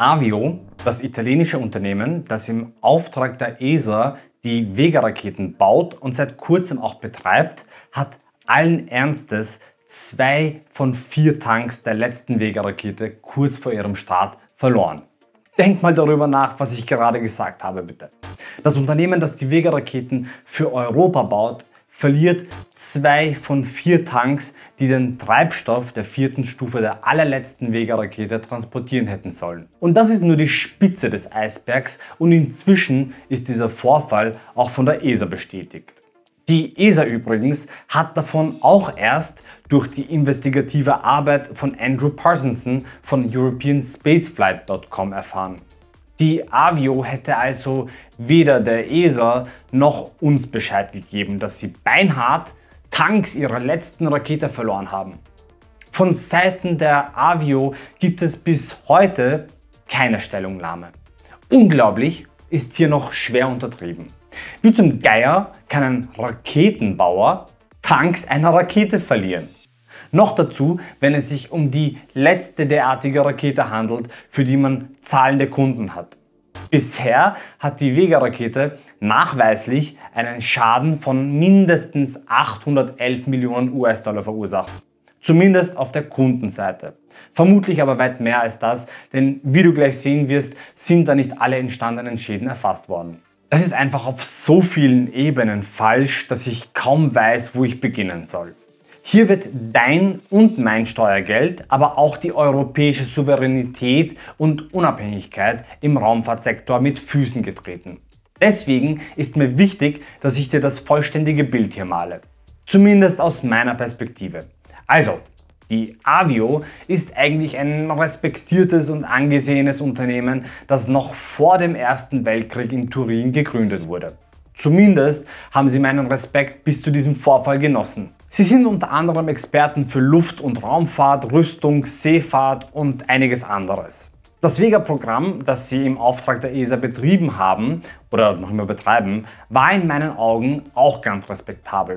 Avio, das italienische Unternehmen, das im Auftrag der ESA die Vega-Raketen baut und seit kurzem auch betreibt, hat allen Ernstes zwei von vier Tanks der letzten Vega-Rakete kurz vor ihrem Start verloren. Denk mal darüber nach, was ich gerade gesagt habe, bitte. Das Unternehmen, das die Vega-Raketen für Europa baut, verliert zwei von vier Tanks, die den Treibstoff der vierten Stufe der allerletzten Vega-Rakete transportieren hätten sollen. Und das ist nur die Spitze des Eisbergs und inzwischen ist dieser Vorfall auch von der ESA bestätigt. Die ESA übrigens hat davon auch erst durch die investigative Arbeit von Andrew Parsonson von EuropeanSpaceflight.com erfahren. Die Avio hätte also weder der ESA noch uns Bescheid gegeben, dass sie beinhart Tanks ihrer letzten Rakete verloren haben. Von Seiten der Avio gibt es bis heute keine Stellungnahme. Unglaublich ist hier noch schwer untertrieben. Wie zum Geier kann ein Raketenbauer Tanks einer Rakete verlieren. Noch dazu, wenn es sich um die letzte derartige Rakete handelt, für die man zahlende Kunden hat. Bisher hat die Vega-Rakete nachweislich einen Schaden von mindestens 811 Millionen US-Dollar verursacht. Zumindest auf der Kundenseite. Vermutlich aber weit mehr als das, denn wie du gleich sehen wirst, sind da nicht alle entstandenen Schäden erfasst worden. Das ist einfach auf so vielen Ebenen falsch, dass ich kaum weiß, wo ich beginnen soll. Hier wird dein und mein Steuergeld, aber auch die europäische Souveränität und Unabhängigkeit im Raumfahrtsektor mit Füßen getreten. Deswegen ist mir wichtig, dass ich dir das vollständige Bild hier male. Zumindest aus meiner Perspektive. Also, die Avio ist eigentlich ein respektiertes und angesehenes Unternehmen, das noch vor dem Ersten Weltkrieg in Turin gegründet wurde. Zumindest haben sie meinen Respekt bis zu diesem Vorfall genossen. Sie sind unter anderem Experten für Luft- und Raumfahrt, Rüstung, Seefahrt und einiges anderes. Das Vega-Programm, das sie im Auftrag der ESA betrieben haben oder noch immer betreiben, war in meinen Augen auch ganz respektabel.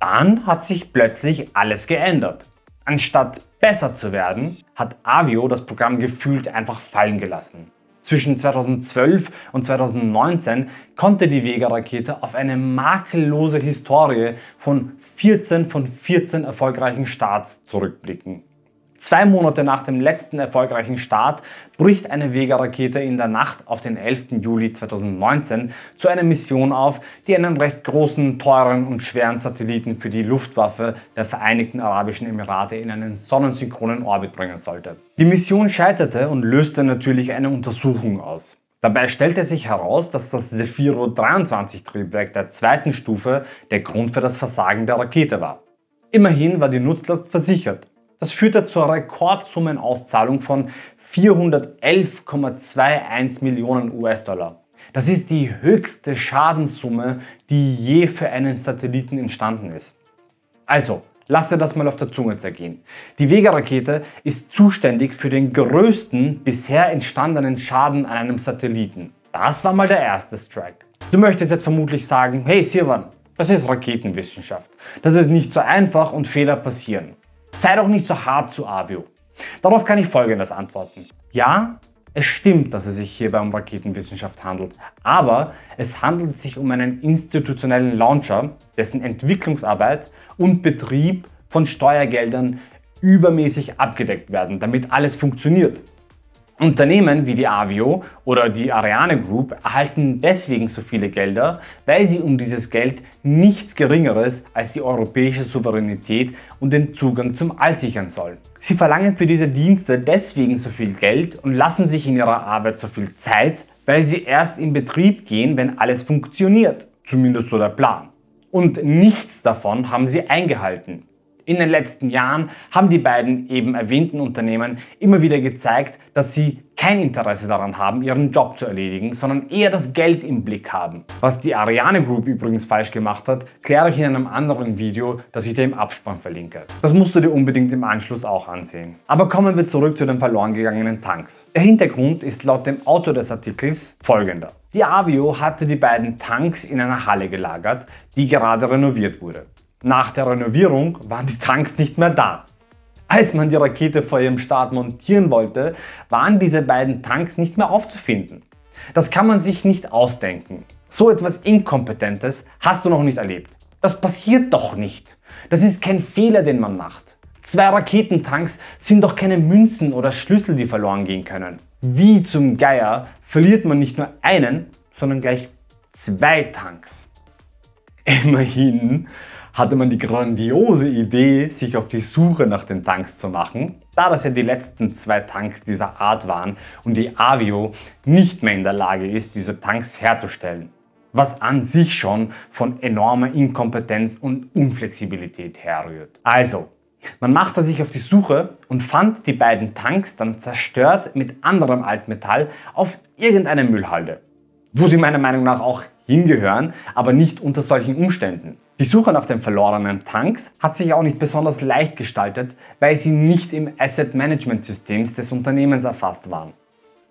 Dann hat sich plötzlich alles geändert. Anstatt besser zu werden, hat Avio das Programm gefühlt einfach fallen gelassen. Zwischen 2012 und 2019 konnte die Vega-Rakete auf eine makellose Historie von 14 von 14 erfolgreichen Starts zurückblicken. Zwei Monate nach dem letzten erfolgreichen Start bricht eine Vega-Rakete in der Nacht auf den 11. Juli 2019 zu einer Mission auf, die einen recht großen, teuren und schweren Satelliten für die Luftwaffe der Vereinigten Arabischen Emirate in einen sonnensynchronen Orbit bringen sollte. Die Mission scheiterte und löste natürlich eine Untersuchung aus. Dabei stellte sich heraus, dass das Zefiro 23 Triebwerk der zweiten Stufe der Grund für das Versagen der Rakete war. Immerhin war die Nutzlast versichert. Das führte zur Rekordsummenauszahlung von 411,21 Millionen US-Dollar. Das ist die höchste Schadenssumme, die je für einen Satelliten entstanden ist. Also, lass dir das mal auf der Zunge zergehen. Die Vega-Rakete ist zuständig für den größten bisher entstandenen Schaden an einem Satelliten. Das war mal der erste Strike. Du möchtest jetzt vermutlich sagen, hey Sirwan, das ist Raketenwissenschaft. Das ist nicht so einfach und Fehler passieren. Sei doch nicht so hart zu Avio. Darauf kann ich folgendes antworten. Ja, es stimmt, dass es sich hierbei um Raketenwissenschaft handelt, aber es handelt sich um einen institutionellen Launcher, dessen Entwicklungsarbeit und Betrieb von Steuergeldern übermäßig abgedeckt werden, damit alles funktioniert. Unternehmen wie die Avio oder die Ariane Group erhalten deswegen so viele Gelder, weil sie um dieses Geld nichts Geringeres als die europäische Souveränität und den Zugang zum All sichern sollen. Sie verlangen für diese Dienste deswegen so viel Geld und lassen sich in ihrer Arbeit so viel Zeit, weil sie erst in Betrieb gehen, wenn alles funktioniert. Zumindest so der Plan. Und nichts davon haben sie eingehalten. In den letzten Jahren haben die beiden eben erwähnten Unternehmen immer wieder gezeigt, dass sie kein Interesse daran haben, ihren Job zu erledigen, sondern eher das Geld im Blick haben. Was die Ariane Group übrigens falsch gemacht hat, kläre ich in einem anderen Video, das ich dir im Abspann verlinke. Das musst du dir unbedingt im Anschluss auch ansehen. Aber kommen wir zurück zu den verloren gegangenen Tanks. Der Hintergrund ist laut dem Autor des Artikels folgender. Die Avio hatte die beiden Tanks in einer Halle gelagert, die gerade renoviert wurde. Nach der Renovierung waren die Tanks nicht mehr da. Als man die Rakete vor ihrem Start montieren wollte, waren diese beiden Tanks nicht mehr aufzufinden. Das kann man sich nicht ausdenken. So etwas Inkompetentes hast du noch nicht erlebt. Das passiert doch nicht. Das ist kein Fehler, den man macht. Zwei Raketentanks sind doch keine Münzen oder Schlüssel, die verloren gehen können. Wie zum Geier verliert man nicht nur einen, sondern gleich zwei Tanks. Immerhin hatte man die grandiose Idee, sich auf die Suche nach den Tanks zu machen, da das ja die letzten zwei Tanks dieser Art waren und die Avio nicht mehr in der Lage ist, diese Tanks herzustellen. Was an sich schon von enormer Inkompetenz und Unflexibilität herrührt. Also, man machte sich auf die Suche und fand die beiden Tanks dann zerstört mit anderem Altmetall auf irgendeiner Müllhalde. Wo sie meiner Meinung nach auch hingehören, aber nicht unter solchen Umständen. Die Suche nach den verlorenen Tanks hat sich auch nicht besonders leicht gestaltet, weil sie nicht im Asset Management Systems des Unternehmens erfasst waren.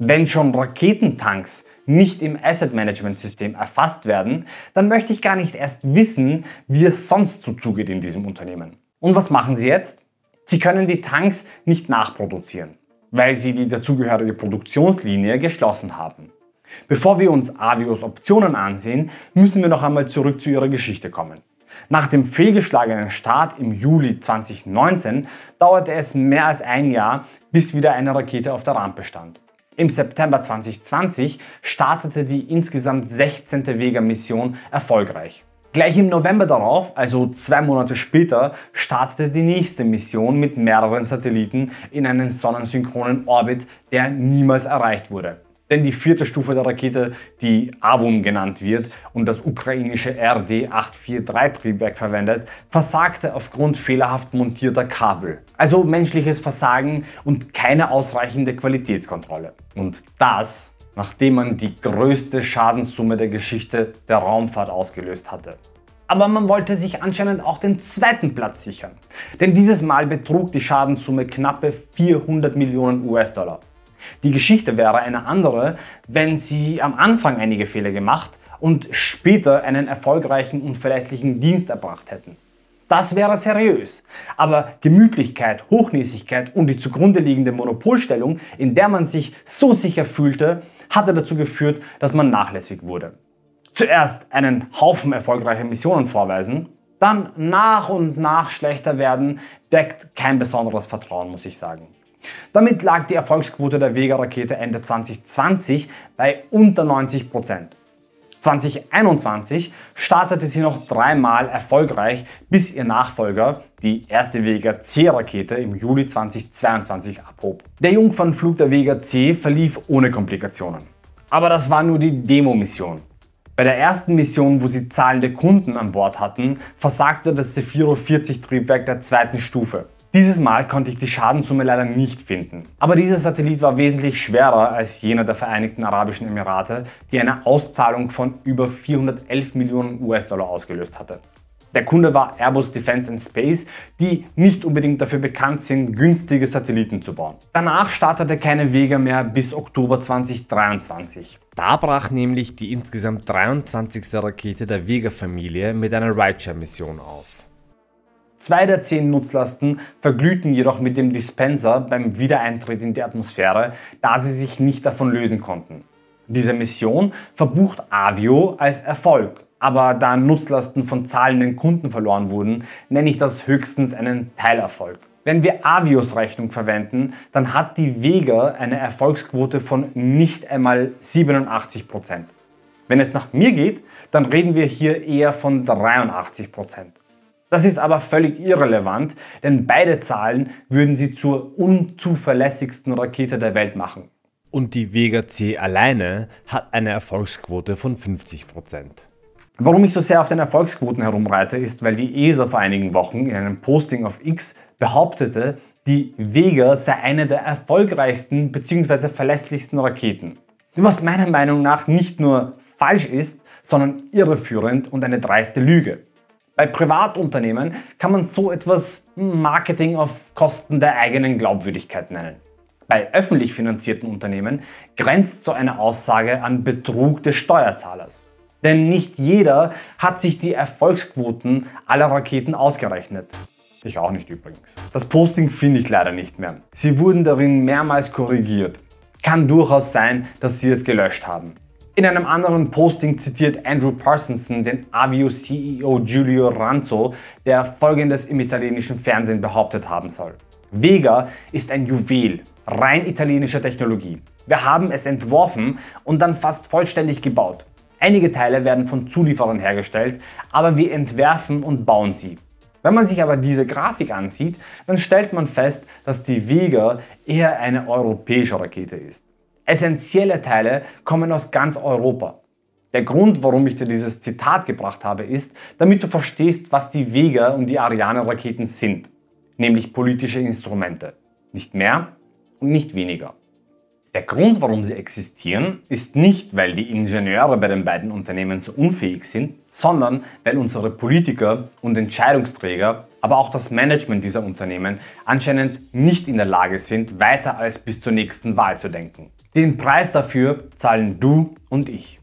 Wenn schon Raketentanks nicht im Asset Management System erfasst werden, dann möchte ich gar nicht erst wissen, wie es sonst so zugeht in diesem Unternehmen. Und was machen sie jetzt? Sie können die Tanks nicht nachproduzieren, weil sie die dazugehörige Produktionslinie geschlossen haben. Bevor wir uns Avios Optionen ansehen, müssen wir noch einmal zurück zu ihrer Geschichte kommen. Nach dem fehlgeschlagenen Start im Juli 2019 dauerte es mehr als ein Jahr, bis wieder eine Rakete auf der Rampe stand. Im September 2020 startete die insgesamt 16. Vega-Mission erfolgreich. Gleich im November darauf, also zwei Monate später, startete die nächste Mission mit mehreren Satelliten in einen sonnensynchronen Orbit, der niemals erreicht wurde. Denn die vierte Stufe der Rakete, die AVUM genannt wird und das ukrainische RD-843-Triebwerk verwendet, versagte aufgrund fehlerhaft montierter Kabel. Also menschliches Versagen und keine ausreichende Qualitätskontrolle. Und das, nachdem man die größte Schadenssumme der Geschichte der Raumfahrt ausgelöst hatte. Aber man wollte sich anscheinend auch den zweiten Platz sichern. Denn dieses Mal betrug die Schadenssumme knappe 400 Millionen US-Dollar. Die Geschichte wäre eine andere, wenn sie am Anfang einige Fehler gemacht und später einen erfolgreichen und verlässlichen Dienst erbracht hätten. Das wäre seriös. Aber Gemütlichkeit, Hochnäsigkeit und die zugrunde liegende Monopolstellung, in der man sich so sicher fühlte, hatte dazu geführt, dass man nachlässig wurde. Zuerst einen Haufen erfolgreicher Missionen vorweisen, dann nach und nach schlechter werden, weckt kein besonderes Vertrauen, muss ich sagen. Damit lag die Erfolgsquote der Vega-Rakete Ende 2020 bei unter 90 Prozent. 2021 startete sie noch dreimal erfolgreich, bis ihr Nachfolger, die erste Vega C-Rakete, im Juli 2022 abhob. Der Jungfernflug der Vega C verlief ohne Komplikationen. Aber das war nur die Demo-Mission. Bei der ersten Mission, wo sie zahlende Kunden an Bord hatten, versagte das Zefiro 40 Triebwerk der zweiten Stufe. Dieses Mal konnte ich die Schadenssumme leider nicht finden. Aber dieser Satellit war wesentlich schwerer als jener der Vereinigten Arabischen Emirate, die eine Auszahlung von über 411 Millionen US-Dollar ausgelöst hatte. Der Kunde war Airbus Defence and Space, die nicht unbedingt dafür bekannt sind, günstige Satelliten zu bauen. Danach startete keine Vega mehr bis Oktober 2023. Da brach nämlich die insgesamt 23. Rakete der Vega-Familie mit einer Rideshare-Mission auf. Zwei der zehn Nutzlasten verglühten jedoch mit dem Dispenser beim Wiedereintritt in die Atmosphäre, da sie sich nicht davon lösen konnten. Diese Mission verbucht Avio als Erfolg, aber da Nutzlasten von zahlenden Kunden verloren wurden, nenne ich das höchstens einen Teilerfolg. Wenn wir Avios Rechnung verwenden, dann hat die Vega eine Erfolgsquote von nicht einmal 87%. Wenn es nach mir geht, dann reden wir hier eher von 83%. Das ist aber völlig irrelevant, denn beide Zahlen würden sie zur unzuverlässigsten Rakete der Welt machen. Und die Vega C alleine hat eine Erfolgsquote von 50%. Warum ich so sehr auf den Erfolgsquoten herumreite, ist, weil die ESA vor einigen Wochen in einem Posting auf X behauptete, die Vega sei eine der erfolgreichsten bzw. verlässlichsten Raketen. Was meiner Meinung nach nicht nur falsch ist, sondern irreführend und eine dreiste Lüge. Bei Privatunternehmen kann man so etwas Marketing auf Kosten der eigenen Glaubwürdigkeit nennen. Bei öffentlich finanzierten Unternehmen grenzt so eine Aussage an Betrug des Steuerzahlers. Denn nicht jeder hat sich die Erfolgsquoten aller Raketen ausgerechnet. Ich auch nicht übrigens. Das Posting finde ich leider nicht mehr. Sie wurden darin mehrmals korrigiert. Kann durchaus sein, dass sie es gelöscht haben. In einem anderen Posting zitiert Andrew Parsonson den Avio-CEO Giulio Ranzo, der folgendes im italienischen Fernsehen behauptet haben soll. Vega ist ein Juwel rein italienischer Technologie. Wir haben es entworfen und dann fast vollständig gebaut. Einige Teile werden von Zulieferern hergestellt, aber wir entwerfen und bauen sie. Wenn man sich aber diese Grafik ansieht, dann stellt man fest, dass die Vega eher eine europäische Rakete ist. Essentielle Teile kommen aus ganz Europa. Der Grund, warum ich dir dieses Zitat gebracht habe, ist, damit du verstehst, was die Vega und die Ariane-Raketen sind, nämlich politische Instrumente. Nicht mehr und nicht weniger. Der Grund, warum sie existieren, ist nicht, weil die Ingenieure bei den beiden Unternehmen so unfähig sind, sondern weil unsere Politiker und Entscheidungsträger, aber auch das Management dieser Unternehmen anscheinend nicht in der Lage sind, weiter als bis zur nächsten Wahl zu denken. Den Preis dafür zahlen du und ich.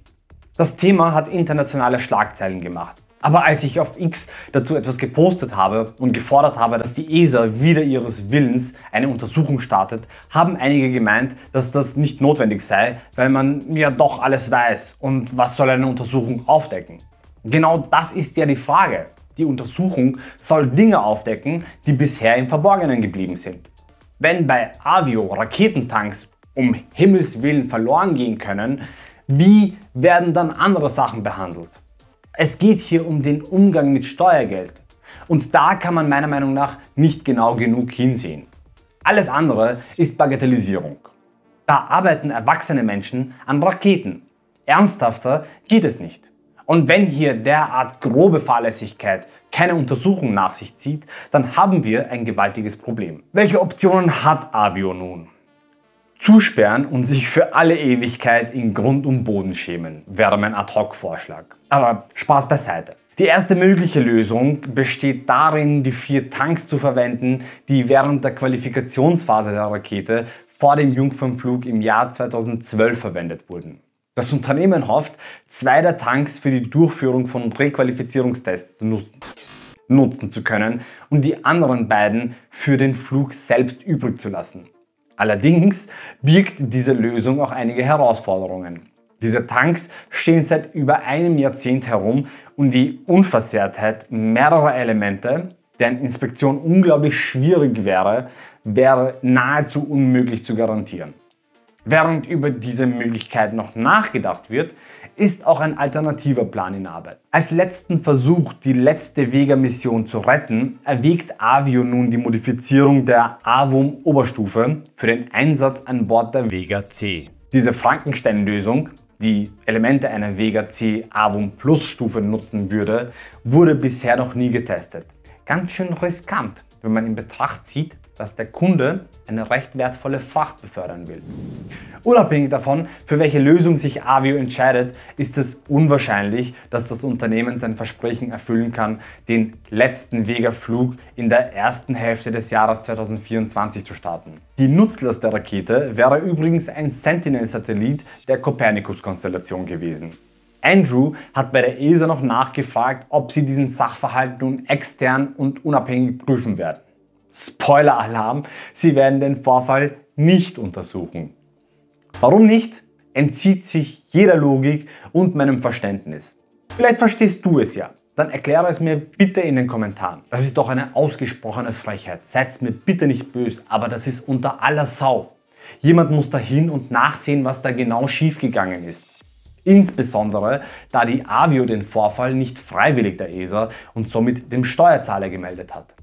Das Thema hat internationale Schlagzeilen gemacht. Aber als ich auf X dazu etwas gepostet habe und gefordert habe, dass die ESA wieder ihres Willens eine Untersuchung startet, haben einige gemeint, dass das nicht notwendig sei, weil man ja doch alles weiß und was soll eine Untersuchung aufdecken. Genau das ist ja die Frage. Die Untersuchung soll Dinge aufdecken, die bisher im Verborgenen geblieben sind. Wenn bei Avio Raketentanks um Himmels Willen verloren gehen können, wie werden dann andere Sachen behandelt? Es geht hier um den Umgang mit Steuergeld. Und da kann man meiner Meinung nach nicht genau genug hinsehen. Alles andere ist Bagatellisierung. Da arbeiten erwachsene Menschen an Raketen. Ernsthafter geht es nicht. Und wenn hier derart grobe Fahrlässigkeit keine Untersuchung nach sich zieht, dann haben wir ein gewaltiges Problem. Welche Optionen hat Avio nun? Zusperren und sich für alle Ewigkeit in Grund und Boden schämen, wäre mein Ad-Hoc-Vorschlag. Aber Spaß beiseite. Die erste mögliche Lösung besteht darin, die vier Tanks zu verwenden, die während der Qualifikationsphase der Rakete vor dem Jungfernflug im Jahr 2012 verwendet wurden. Das Unternehmen hofft, zwei der Tanks für die Durchführung von Requalifizierungstests nutzen zu können und die anderen beiden für den Flug selbst übrig zu lassen. Allerdings birgt diese Lösung auch einige Herausforderungen. Diese Tanks stehen seit über einem Jahrzehnt herum und die Unversehrtheit mehrerer Elemente, deren Inspektion unglaublich schwierig wäre, wäre nahezu unmöglich zu garantieren. Während über diese Möglichkeit noch nachgedacht wird, ist auch ein alternativer Plan in Arbeit. Als letzten Versuch, die letzte Vega-Mission zu retten, erwägt Avio nun die Modifizierung der AVUM-Oberstufe für den Einsatz an Bord der Vega C. Diese Frankenstein-Lösung, die Elemente einer Vega C AVUM Plus Stufe nutzen würde, wurde bisher noch nie getestet. Ganz schön riskant, wenn man in Betracht zieht, dass der Kunde eine recht wertvolle Fracht befördern will. Unabhängig davon, für welche Lösung sich Avio entscheidet, ist es unwahrscheinlich, dass das Unternehmen sein Versprechen erfüllen kann, den letzten Vega-Flug in der ersten Hälfte des Jahres 2024 zu starten. Die Nutzlast der Rakete wäre übrigens ein Sentinel-Satellit der Copernicus-Konstellation gewesen. Andrew hat bei der ESA noch nachgefragt, ob sie diesen Sachverhalt nun extern und unabhängig prüfen werden. Spoiler-Alarm, sie werden den Vorfall nicht untersuchen. Warum nicht? Entzieht sich jeder Logik und meinem Verständnis. Vielleicht verstehst du es ja. Dann erkläre es mir bitte in den Kommentaren. Das ist doch eine ausgesprochene Frechheit. Seid mir bitte nicht böse, aber das ist unter aller Sau. Jemand muss dahin und nachsehen, was da genau schiefgegangen ist. Insbesondere, da die Avio den Vorfall nicht freiwillig der ESA und somit dem Steuerzahler gemeldet hat.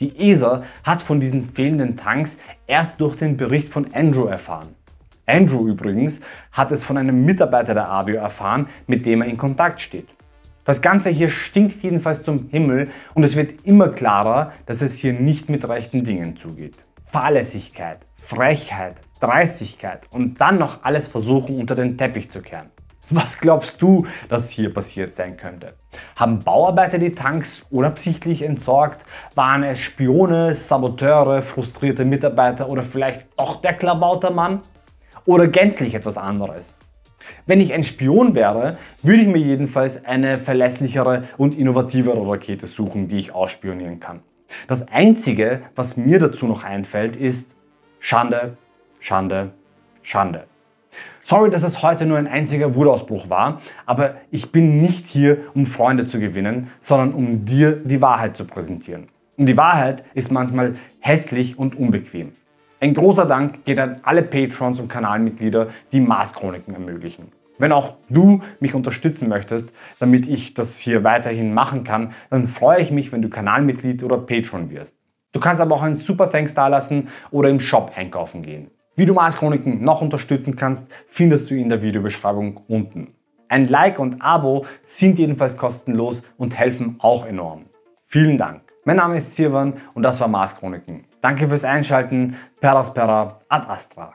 Die ESA hat von diesen fehlenden Tanks erst durch den Bericht von Andrew erfahren. Andrew übrigens hat es von einem Mitarbeiter der Avio erfahren, mit dem er in Kontakt steht. Das Ganze hier stinkt jedenfalls zum Himmel und es wird immer klarer, dass es hier nicht mit rechten Dingen zugeht. Fahrlässigkeit, Frechheit, Dreistigkeit und dann noch alles versuchen unter den Teppich zu kehren. Was glaubst du, dass hier passiert sein könnte? Haben Bauarbeiter die Tanks unabsichtlich entsorgt? Waren es Spione, Saboteure, frustrierte Mitarbeiter oder vielleicht doch der Klabautermann? Oder gänzlich etwas anderes? Wenn ich ein Spion wäre, würde ich mir jedenfalls eine verlässlichere und innovativere Rakete suchen, die ich ausspionieren kann. Das Einzige, was mir dazu noch einfällt, ist Schande, Schande, Schande. Sorry, dass es heute nur ein einziger Wutausbruch war, aber ich bin nicht hier, um Freunde zu gewinnen, sondern um dir die Wahrheit zu präsentieren. Und die Wahrheit ist manchmal hässlich und unbequem. Ein großer Dank geht an alle Patrons und Kanalmitglieder, die Mars-Chroniken ermöglichen. Wenn auch du mich unterstützen möchtest, damit ich das hier weiterhin machen kann, dann freue ich mich, wenn du Kanalmitglied oder Patron wirst. Du kannst aber auch einen Super Thanks dalassen oder im Shop einkaufen gehen. Wie du Mars Chroniken noch unterstützen kannst, findest du in der Videobeschreibung unten. Ein Like und Abo sind jedenfalls kostenlos und helfen auch enorm. Vielen Dank. Mein Name ist Sirwan und das war Mars Chroniken. Danke fürs Einschalten. Per aspera ad astra.